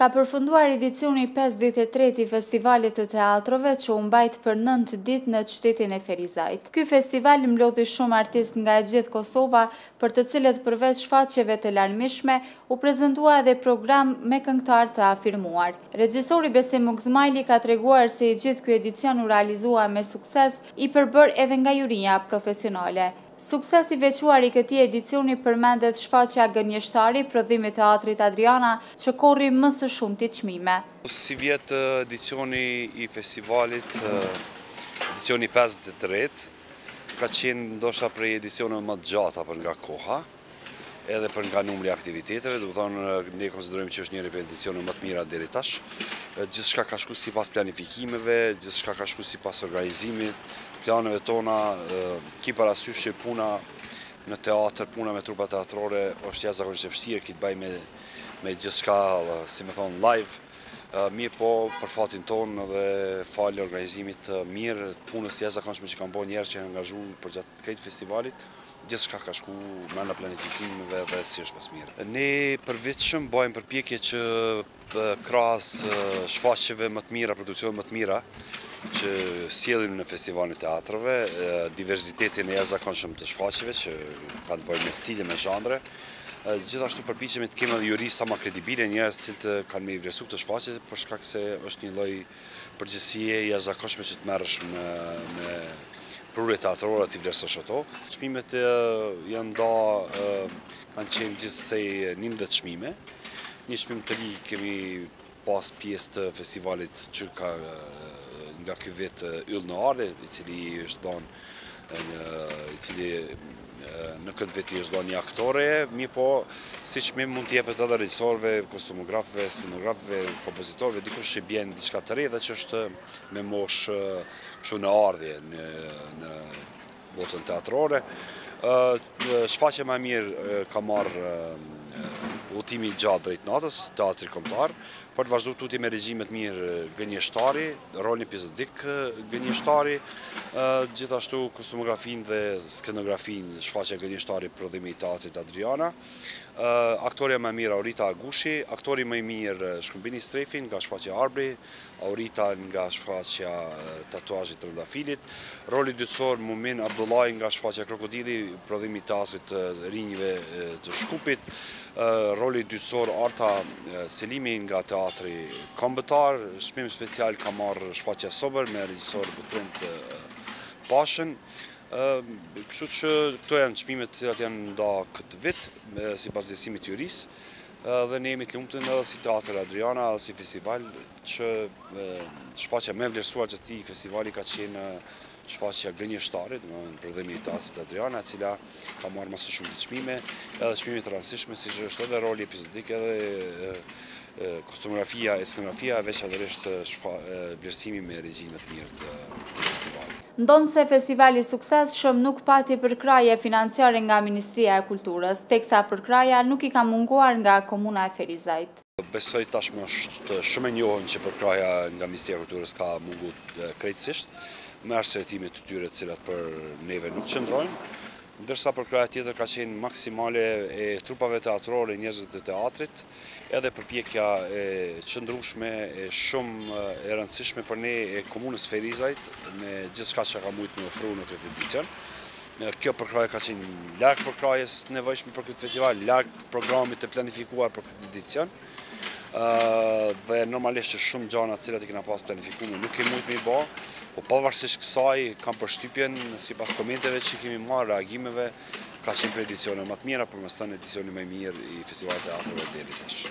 Ka përfunduar edicioni i pesëdhjetë e tretë i Festivalit të Teatrove që u mbajt për nëntë ditë në qytetin e Ferizajt. Ky festival mblodhi shumë artistë nga e gjithë Kosova, për të cilët përveç shfaqjeve të larmishme, u prezantua edhe program me këngëtarë të afirmuar. Regjisori Besim Ugzmajli ka treguar se i gjithë ky edicion u realizua me sukses, i përbërë edhe nga juria profesionale. Sukses i veçuar i këtij edicioni përmendet shfaqja Gënjeshtari, prodhim i Teatrit Adriana, që korri më së shumti çmime. Sivjet edicioni i festivalit, edicioni i pesëdhjetë e tretë, ka qenë ndoshta prej edicioneve ma të gjata për nga koha. edhe për nga numri i aktiviteteve, domethonë ne konsiderojmë që është njëri prej edicioneve më të mira deri tash. Gjithçka ka shku sipas planifikimeve, gjithçka ka shku sipas organizimit, planeve tona, kij parasysh që puna në teatër, puna me trupa teatrore, është jashtëzakonisht e vështirë, ki të bajë me, me gjithçka, si me thonë, live, mirëpo për fatin tonë dhe falë organizimit të mirë, punës jashtëzakonshme që kanë bo njerëzit e angazhum përgjatë krejt festivalit, Gjithçka ka shku brenda planifikimeve dhe si është më së miri. Ne përvitshëm bajmë përpjekje që krahas shfaqjeve më të mira, produksioneve më të mira, që sjellim në festivalin e teatrove, diversitetin e jashtëzakonshëm të shfaqjeve që kanë të bajnë me stile, me zhanre, gjithashtu përpiqemi të kemi edhe juri sa ma kredibile, njerëz të cilët kanë me i vlerësu këto shfaqje për shkak se është një lloj Përgjegjësie e jashtëzakonshme që të merresh me me prurje teatrore t'i vlerësosh ato. Çmimet janë nda kanë qenë gjithsej 19 çmime. Një çmim të ri kemi pas pjesë të festivalit që ka nga ky vit Yll në Ardhje, i cili është dhonë i cili në këtë vit i është dhonë një aktoreje, mirëpo si çmim mund të jepet edhe regjisorëve, kostumografëve, skenografëve, kompozitorëve, dikush që bjen diçka të re dhe që është me moshë kështu në ardhje në botën teatrore. Shfaqja ma e mirë ka marrë Udhëtimi i gjatë drejt natës, Teatri Kombëtar, Për të vazhdu tutje me regjinë më të mirë Gënjeshtari, rolin epizodik Gënjeshtari, gjithashtu kostumografinë dhe skenografinë shfaqja Gënjeshtari prodhim i teatrit Adriana, aktorja ma e mirë Aurita Agushi, aktori më i mirë Shkumbin Istrefi nga shfaqja Arbri, Aurita nga shfaqja Tatuazhi i trëndafilit, roli dytësor Mumin Abdullahi nga shfaqja Krokodili, prodhim i Teatrit të të Rinjve të Shkupit, Roli dytësor Arta Selimi nga Teatri Kombëtar, çmim special ka marrë shfaqja Sober me regjisor Butrint Pashën. Kështu që këto janë çmimet të cilat janë nda këtë vit sipas vlerësimit të jurisë dhe ne jemi të lumtur edhe si Teatër Adriana edhe si festival që shfaqja më e vlerësuar gjatë këtij festivali ka qenë Shfaqja Gënjeshtari, domethënë prodhimi i Teatrit Adriana, e cila ka marrë më së shumti çmime, edhe çmime të rëndësishme, siç është edhe roli epizodik, edhe kostumografia e skenografia, e veçanërisht vlerësimi me regjinë më të mirë të këtij festivali. Ndonëse festivali i suksesshëm nuk pati përkrahje financiare nga Ministria e Kulturës, teksa përkrahja nuk i ka munguar nga Komuna e Ferizajt. Besoj tashmë është shumë e njohën që përkrahja nga Ministria e Kulturës ka mungu krejtësisht, me arsyetimet të tyre të cilat për neve nuk qëndrojnë, ndërsa përkrahja tjetër ka qenë maksimale e trupave teatrore e njerëzve të teatrit, edhe përpjekja e qëndrushme e shumë e rëndësishme për ne e komunës Ferizajt me gjithçka që ka mujtë me ofru në këtë edicion. Kjo përkrahje ka qenë larg përkrahjes nevojshme për këtë festival, larg programit të planifikuar për këtë festival. edicion dhe normalisht që shumë gjana të cilat i kena pas planifikume nuk kemi mujtë me i ba, po pavarësisht kësaj kam përshtypjen sipas komenteve që i kemi marrë reagimeve ka qenë prej edicioneve ma të mira për mos me thënë edicioni ma i mirë i festivalit të teatrove deri tash.